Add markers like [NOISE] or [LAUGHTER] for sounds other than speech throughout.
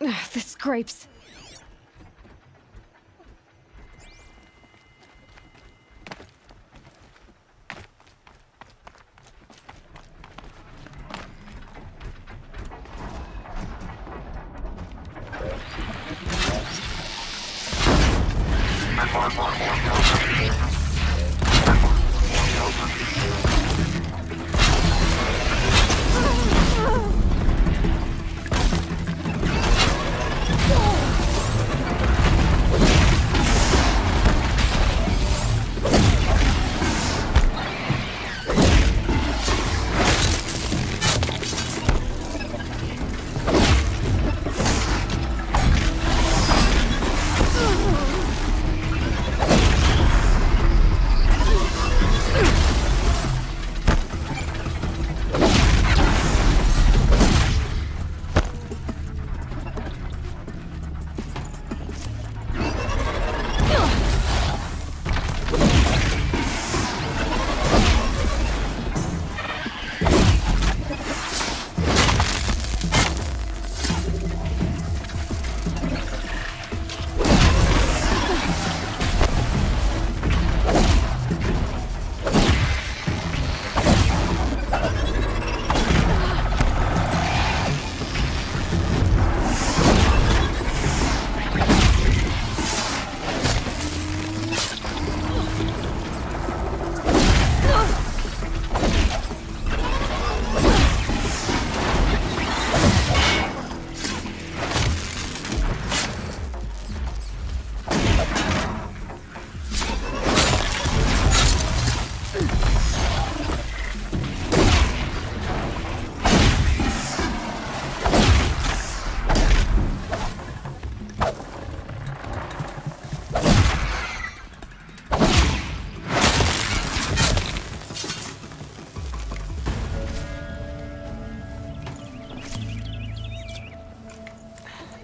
Ugh, [SIGHS] the scrapes.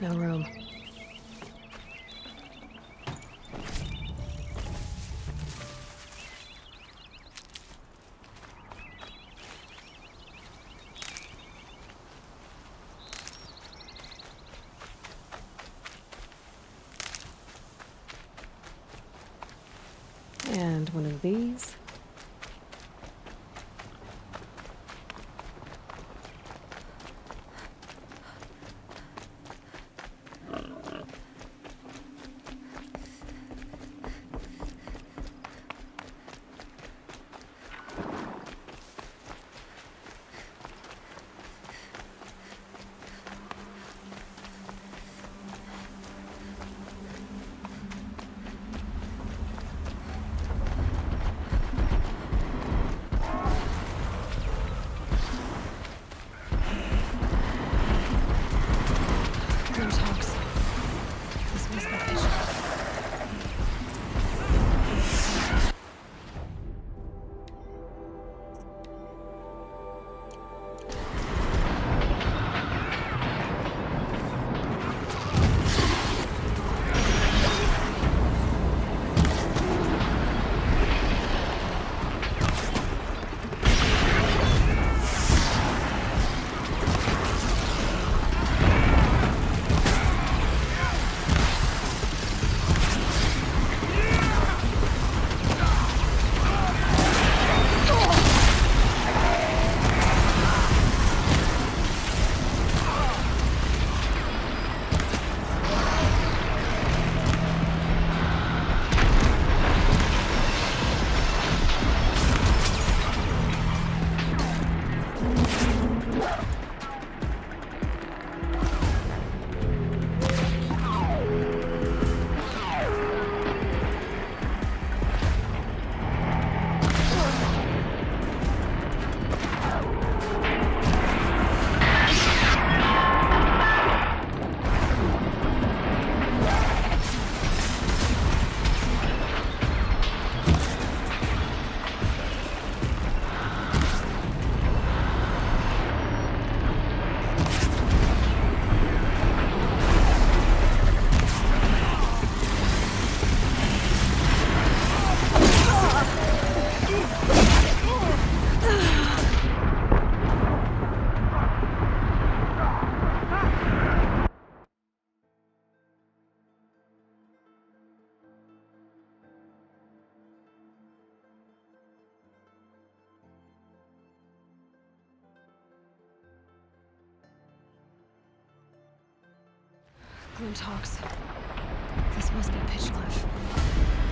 No room. And one of these. Glinthawks. This must be Pitchcliff.